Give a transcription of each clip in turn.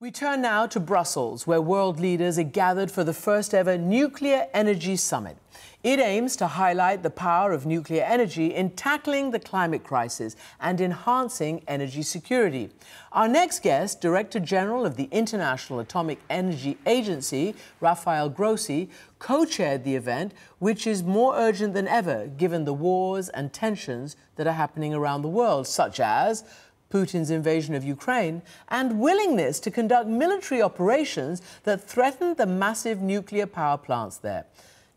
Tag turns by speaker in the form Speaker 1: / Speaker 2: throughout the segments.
Speaker 1: We turn now to Brussels, where world leaders are gathered for the first ever Nuclear Energy Summit. It aims to highlight the power of nuclear energy in tackling the climate crisis and enhancing energy security. Our next guest, Director General of the International Atomic Energy Agency, Rafael Grossi, co chaired the event, which is more urgent than ever given the wars and tensions that are happening around the world, such as Putin's invasion of Ukraine and willingness to conduct military operations that threaten the massive nuclear power plants there.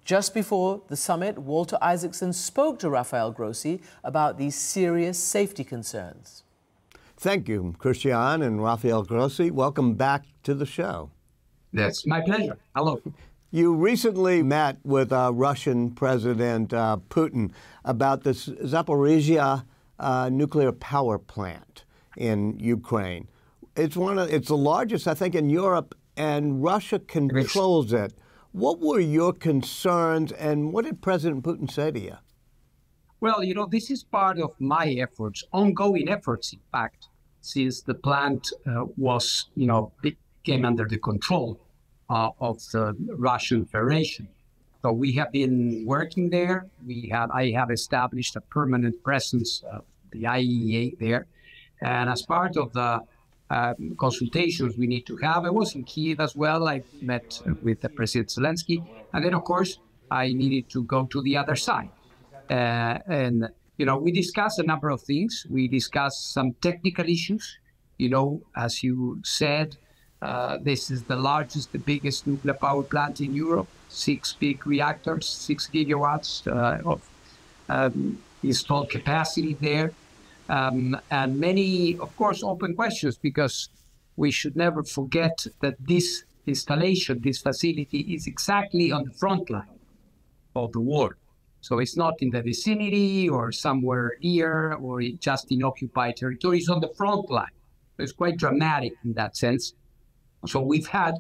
Speaker 1: Just before the summit, Walter Isaacson spoke to Rafael Grossi about these serious safety concerns.
Speaker 2: Thank you, Christiane and Rafael Grossi. Welcome back to the show.
Speaker 3: That's my pleasure. Hello.
Speaker 2: You recently met with uh, Russian President uh, Putin about the Zaporizhzhia uh, nuclear power plant in Ukraine. It's one of it's the largest, I think, in Europe, and Russia controls it. What were your concerns, and what did President Putin say to you?
Speaker 3: Well, you know, this is part of my efforts, ongoing efforts, in fact, since the plant uh, was, you know, came under the control uh, of the Russian Federation. So we have been working there. We have I have established a permanent presence of the IEA there, and as part of the uh, consultations we need to have, I was in Kiev as well. I met with the President Zelensky, and then of course I needed to go to the other side, uh, and you know we discussed a number of things. We discussed some technical issues. You know, as you said, uh, this is the largest, the biggest nuclear power plant in Europe. Six big reactors, six gigawatts uh, of um, installed capacity there um, and many, of course, open questions because we should never forget that this installation, this facility, is exactly on the front line of the war. So it's not in the vicinity or somewhere near or just in occupied territory. It's on the front line. It's quite dramatic in that sense. So we've had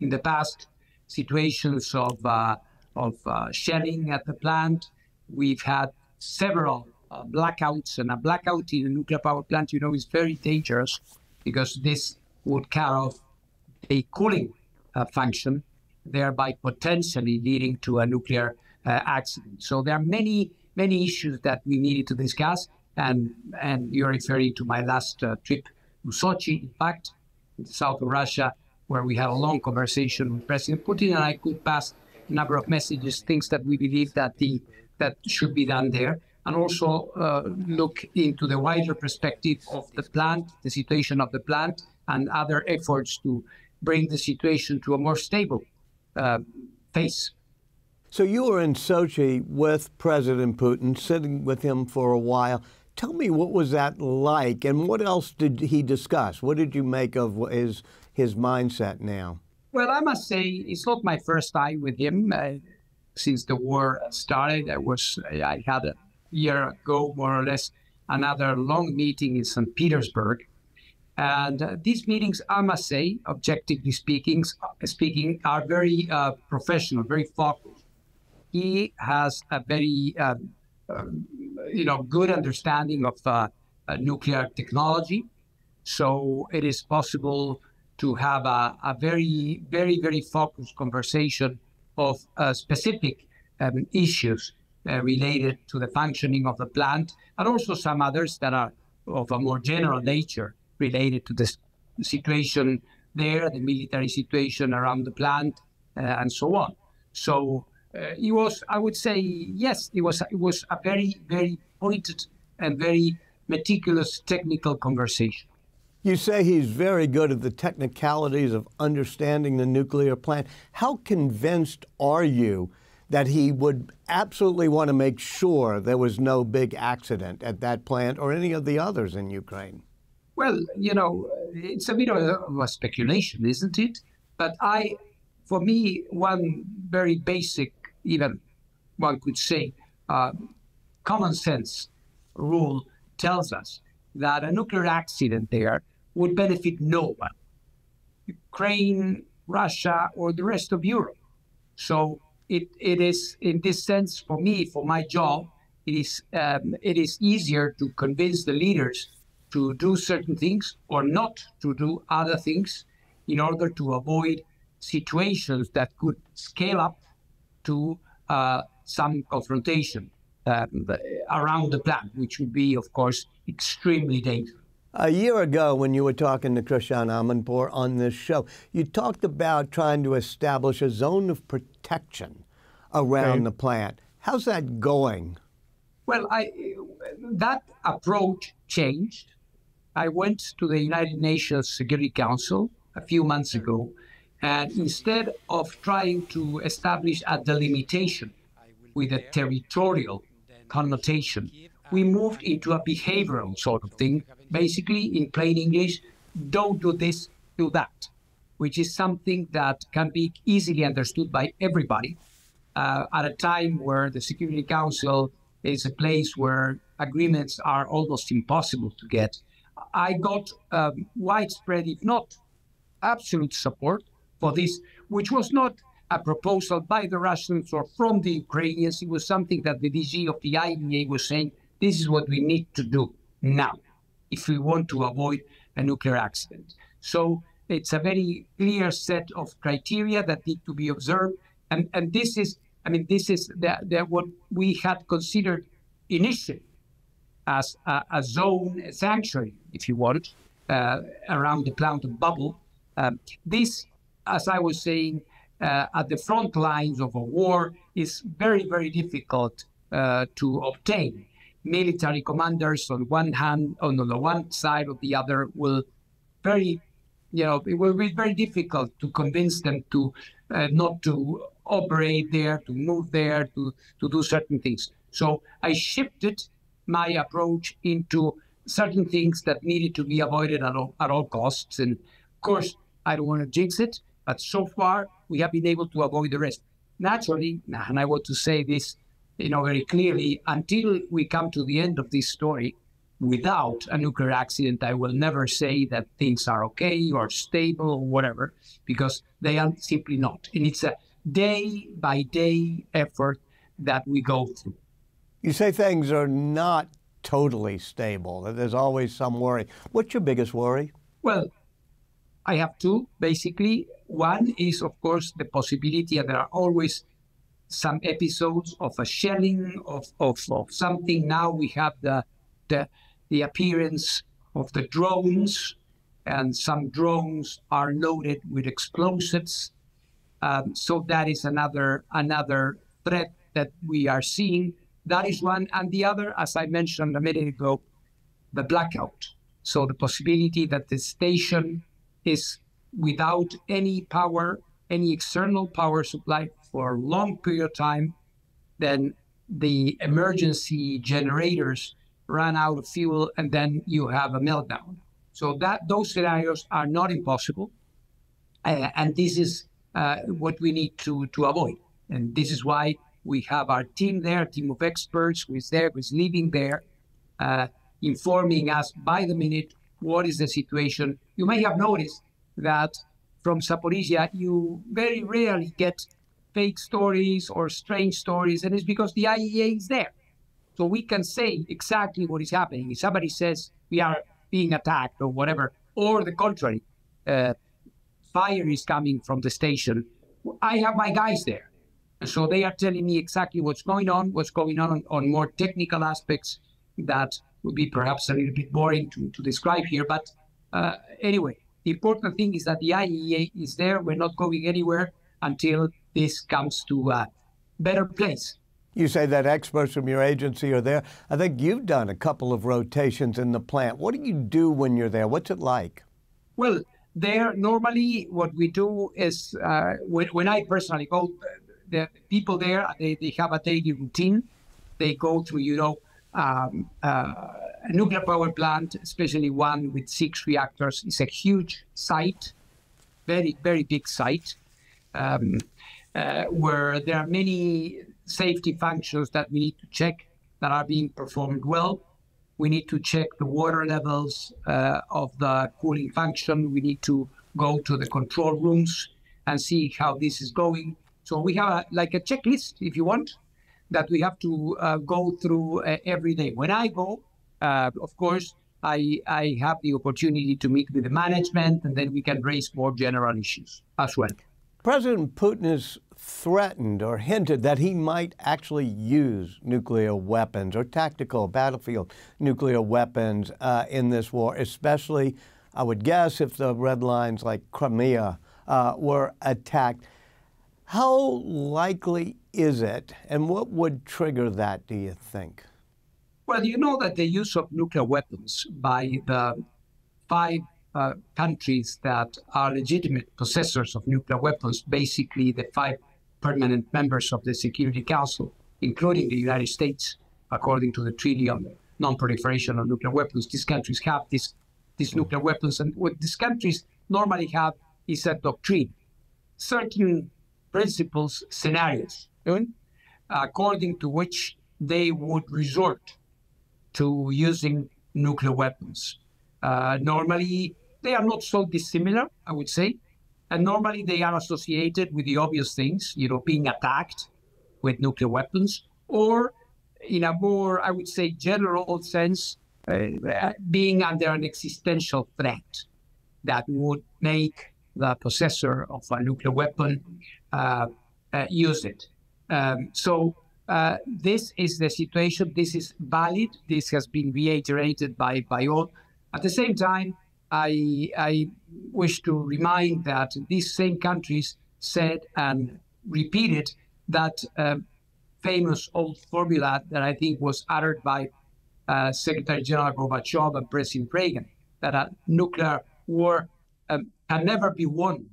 Speaker 3: in the past situations of uh, of uh, shelling at the plant. We've had several uh, blackouts, and a blackout in a nuclear power plant, you know, is very dangerous because this would cut off a cooling uh, function, thereby potentially leading to a nuclear uh, accident. So there are many, many issues that we needed to discuss, and and you're referring to my last uh, trip to Sochi, in fact, in the south of Russia, where we had a long conversation with President Putin, and I could pass a number of messages, things that we believe that the that should be done there and also uh, look into the wider perspective of the plant, the situation of the plant, and other efforts to bring the situation to a more stable uh, phase.
Speaker 2: So you were in Sochi with President Putin, sitting with him for a while. Tell me what was that like, and what else did he discuss? What did you make of his his mindset now?
Speaker 3: Well, I must say it's not my first time with him. Uh, since the war started, I was I had a year ago, more or less, another long meeting in St. Petersburg. And uh, these meetings, I must say, objectively speaking, speaking are very uh, professional, very focused. He has a very, uh, you know, good understanding of uh, uh, nuclear technology. So it is possible to have a, a very, very, very focused conversation of uh, specific um, issues uh, related to the functioning of the plant, and also some others that are of a more general nature related to the situation there, the military situation around the plant, uh, and so on. So uh, it was, I would say, yes, it was it was a very very pointed and very meticulous technical conversation.
Speaker 2: You say he's very good at the technicalities of understanding the nuclear plant. How convinced are you that he would absolutely want to make sure there was no big accident at that plant or any of the others in Ukraine?
Speaker 3: Well, you know, it's a bit of a speculation, isn't it? But I, for me, one very basic, even one could say, uh, common sense rule tells us that a nuclear accident there would benefit no one Ukraine, Russia, or the rest of Europe. So it, it is in this sense for me for my job it is um, it is easier to convince the leaders to do certain things or not to do other things in order to avoid situations that could scale up to uh, some confrontation um, around the plant, which would be, of course, extremely dangerous.
Speaker 2: A year ago, when you were talking to Christiane Amanpour on this show, you talked about trying to establish a zone of protection around okay. the plant. How's that going?
Speaker 3: Well, I, that approach changed. I went to the United Nations Security Council a few months ago, and instead of trying to establish a delimitation with a territorial connotation, we moved into a behavioral sort of thing. Basically, in plain English, don't do this, do that, which is something that can be easily understood by everybody uh, at a time where the Security Council is a place where agreements are almost impossible to get. I got um, widespread, if not absolute support for this, which was not a proposal by the Russians or from the Ukrainians. It was something that the DG of the IAEA was saying this is what we need to do now if we want to avoid a nuclear accident. So it's a very clear set of criteria that need to be observed. And, and this is, I mean, this is the, the, what we had considered initially as a, a zone, a sanctuary, if you want, uh, around the plant bubble. Um, this, as I was saying, uh, at the front lines of a war is very, very difficult uh, to obtain military commanders on one hand, on the one side or the other, will very, you know, it will be very difficult to convince them to uh, not to operate there, to move there, to, to do certain things. So I shifted my approach into certain things that needed to be avoided at all, at all costs. And of course, I don't want to jinx it, but so far we have been able to avoid the rest. Naturally, and I want to say this you know, very clearly, until we come to the end of this story, without a nuclear accident, I will never say that things are okay or stable or whatever, because they are simply not. And it's a day by day effort that we go through.
Speaker 2: You say things are not totally stable, that there's always some worry. What's your biggest worry?
Speaker 3: Well, I have two, basically. One is, of course, the possibility, and there are always some episodes of a shelling of, of, of something. Now we have the, the, the appearance of the drones, and some drones are loaded with explosives. Um, so that is another another threat that we are seeing. That is one, and the other, as I mentioned a minute ago, the blackout. So the possibility that the station is without any power, any external power supply for a long period of time, then the emergency generators run out of fuel and then you have a meltdown. So that those scenarios are not impossible, uh, and this is uh, what we need to to avoid. And this is why we have our team there, a team of experts who is there, who is living there, uh, informing us by the minute what is the situation. You may have noticed that from Zaporizhzhia, you very rarely get fake stories or strange stories, and it's because the IAEA is there. So we can say exactly what is happening. If somebody says we are being attacked or whatever, or the contrary, uh, fire is coming from the station, I have my guys there. And so they are telling me exactly what's going on, what's going on on more technical aspects that would be perhaps a little bit boring to, to describe here. But uh, anyway, the important thing is that the IAEA is there. We're not going anywhere until this comes to a better place.
Speaker 2: You say that experts from your agency are there. I think you've done a couple of rotations in the plant. What do you do when you're there? What's it like?
Speaker 3: Well, there normally what we do is uh, when, when, I personally go, the people there they, they have a daily routine. They go through, you know, um, uh, a nuclear power plant, especially one with six reactors. It's a huge site, very very big site. Um, uh, where there are many safety functions that we need to check that are being performed well. We need to check the water levels uh, of the cooling function. We need to go to the control rooms and see how this is going. So we have a, like a checklist, if you want, that we have to uh, go through uh, every day. When I go, uh, of course, I, I have the opportunity to meet with the management, and then we can raise more general issues as well.
Speaker 2: President Putin has threatened or hinted that he might actually use nuclear weapons or tactical battlefield nuclear weapons uh, in this war, especially, I would guess, if the red lines like Crimea uh, were attacked. How likely is it, and what would trigger that, do you think?
Speaker 3: Well, you know that the use of nuclear weapons by the five uh, countries that are legitimate possessors of nuclear weapons, basically the five permanent members of the Security Council, including the United States, according to the Treaty on Non-Proliferation of Nuclear Weapons. These countries have these, these nuclear weapons, and what these countries normally have is a doctrine, certain principles, scenarios, according to which they would resort to using nuclear weapons. Uh, normally, they are not so dissimilar, I would say. And normally they are associated with the obvious things, you know, being attacked with nuclear weapons, or in a more, I would say, general sense, uh, being under an existential threat that would make the possessor of a nuclear weapon uh, uh, use it. Um, so uh, this is the situation. This is valid. This has been reiterated by, by all. At the same time, I, I wish to remind that these same countries said and repeated that uh, famous old formula that I think was uttered by uh, Secretary General Gorbachev and President Reagan that a nuclear war um, can never be won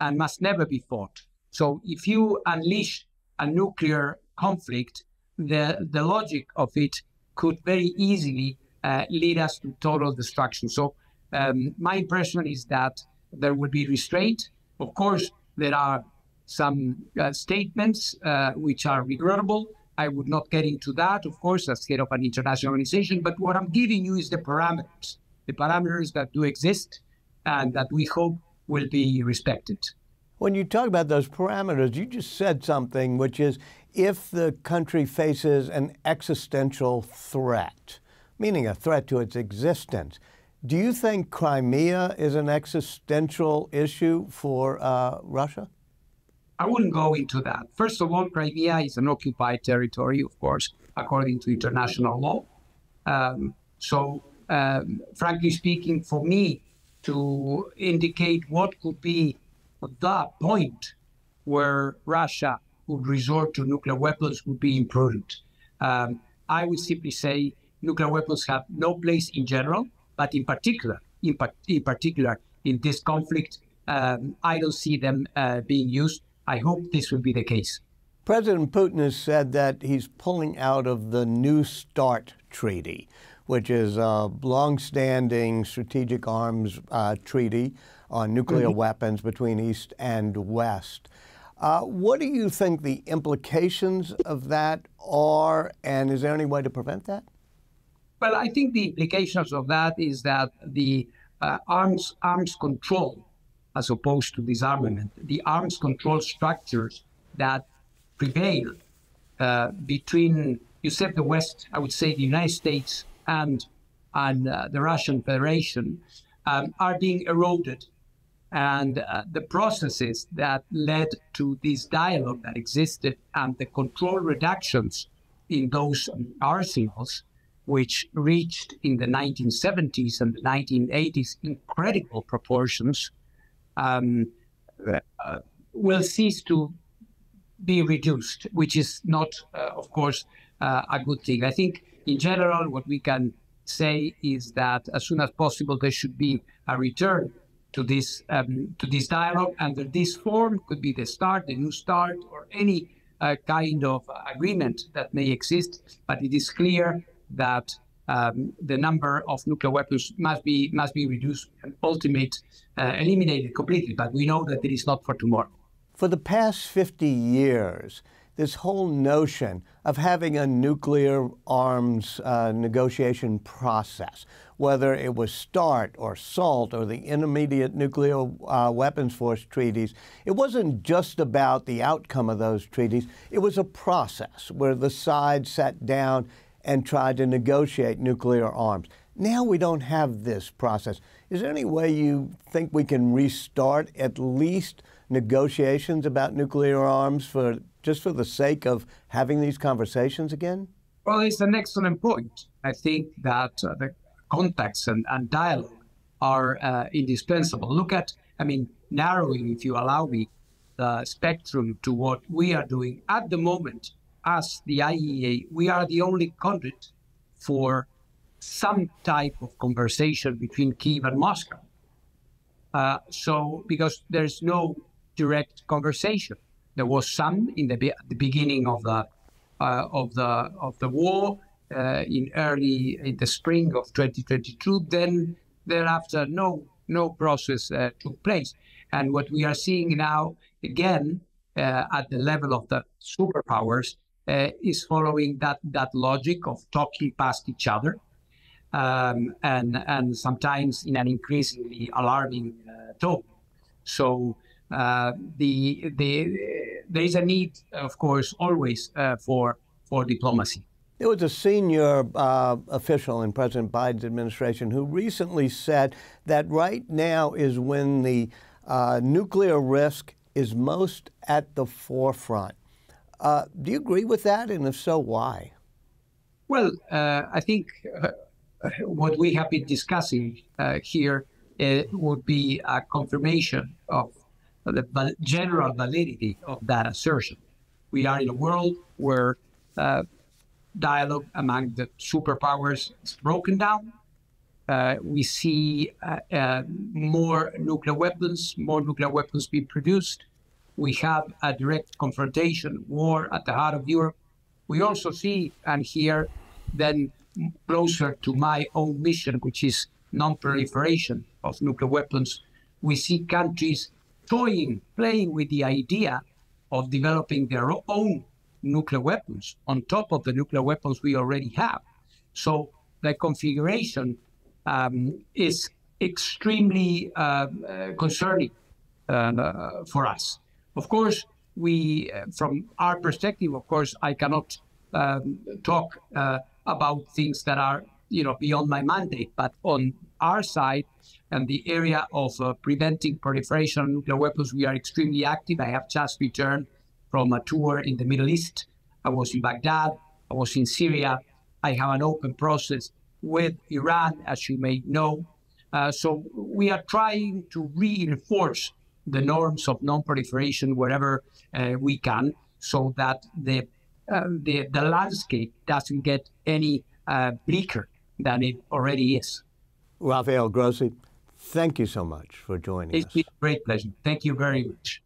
Speaker 3: and must never be fought. So if you unleash a nuclear conflict, the, the logic of it could very easily uh, lead us to total destruction. So um, my impression is that there will be restraint. Of course, there are some uh, statements uh, which are regrettable. I would not get into that, of course, as head of an international organization. But what I'm giving you is the parameters, the parameters that do exist and that we hope will be respected.
Speaker 2: When you talk about those parameters, you just said something, which is if the country faces an existential threat, meaning a threat to its existence, do you think Crimea is an existential issue for uh, Russia?
Speaker 3: I wouldn't go into that. First of all, Crimea is an occupied territory, of course, according to international law. Um, so, um, frankly speaking, for me to indicate what could be the point where Russia would resort to nuclear weapons would be imprudent. Um, I would simply say nuclear weapons have no place in general, but in particular, in, in particular, in this conflict, um, I don't see them uh, being used. I hope this will be the case.
Speaker 2: President Putin has said that he's pulling out of the New START treaty, which is a long-standing strategic arms uh, treaty on nuclear mm -hmm. weapons between East and West. Uh, what do you think the implications of that are, and is there any way to prevent that?
Speaker 3: Well, I think the implications of that is that the uh, arms arms control, as opposed to disarmament, the arms control structures that prevail uh, between you said the West, I would say the United States and and uh, the Russian Federation um, are being eroded. And uh, the processes that led to this dialogue that existed and the control reductions in those arsenals, which reached in the 1970s and the 1980s incredible proportions, um, uh, will cease to be reduced, which is not, uh, of course, uh, a good thing. I think, in general, what we can say is that as soon as possible, there should be a return to this um, to this dialogue under this form could be the start the new start or any uh, kind of agreement that may exist but it is clear that um, the number of nuclear weapons must be must be reduced and ultimate uh, eliminated completely but we know that it is not for tomorrow
Speaker 2: for the past 50 years this whole notion of having a nuclear arms uh, negotiation process, whether it was START or SALT or the Intermediate Nuclear uh, Weapons Force treaties, it wasn't just about the outcome of those treaties. It was a process where the sides sat down and tried to negotiate nuclear arms. Now we don't have this process. Is there any way you think we can restart at least negotiations about nuclear arms for just for the sake of having these conversations again?
Speaker 3: Well, it's an excellent point. I think that uh, the contacts and, and dialogue are uh, indispensable. Look at, I mean, narrowing, if you allow me, the spectrum to what we are doing at the moment as the IEA, we are the only conduit for some type of conversation between Kiev and Moscow. Uh, so, because there's no direct conversation, there was some in the, be- the beginning of the uh, of the of the war uh, in early in the spring of 2022. Then thereafter, no no process uh, took place. And what we are seeing now, again, uh, at the level of the superpowers, uh, is following that, that logic of talking past each other. Um, and, and sometimes in an increasingly alarming uh, tone. So uh, the, the, there is a need, of course, always uh, for, for diplomacy.
Speaker 2: There was a senior uh, official in President Biden's administration who recently said that right now is when the uh, nuclear risk is most at the forefront. Uh, do you agree with that? And if so, why?
Speaker 3: Well, uh, I think uh, what we have been discussing uh, here uh, would be a confirmation of the general validity of that assertion. We are in a world where dialogue among the superpowers is broken down uh, we see uh, uh, more nuclear weapons, more nuclear weapons being produced. We have a direct confrontation, war at the heart of Europe. We also see and hear then closer to my own mission, which is non-proliferation of nuclear weapons. We see countries toying, playing with the idea of developing their own nuclear weapons on top of the nuclear weapons we already have. So the configuration um, is extremely uh, uh concerning uh, for us. Of course, we, uh, from our perspective, of course, I cannot um, talk about things that are, you know, beyond my mandate. But on our side and the area of preventing proliferation of nuclear weapons, we are extremely active. I have just returned from a tour in the Middle East. I was in Baghdad. I was in Syria. I have an open process with Iran, as you may know. Uh, so we are trying to reinforce the norms of non-proliferation wherever uh, we can, so that the, uh, the the landscape doesn't get any uh, bleaker than it already is.
Speaker 2: Rafael Grossi, thank you so much for joining
Speaker 3: it's
Speaker 2: us.
Speaker 3: It's been a great pleasure. Thank you very much.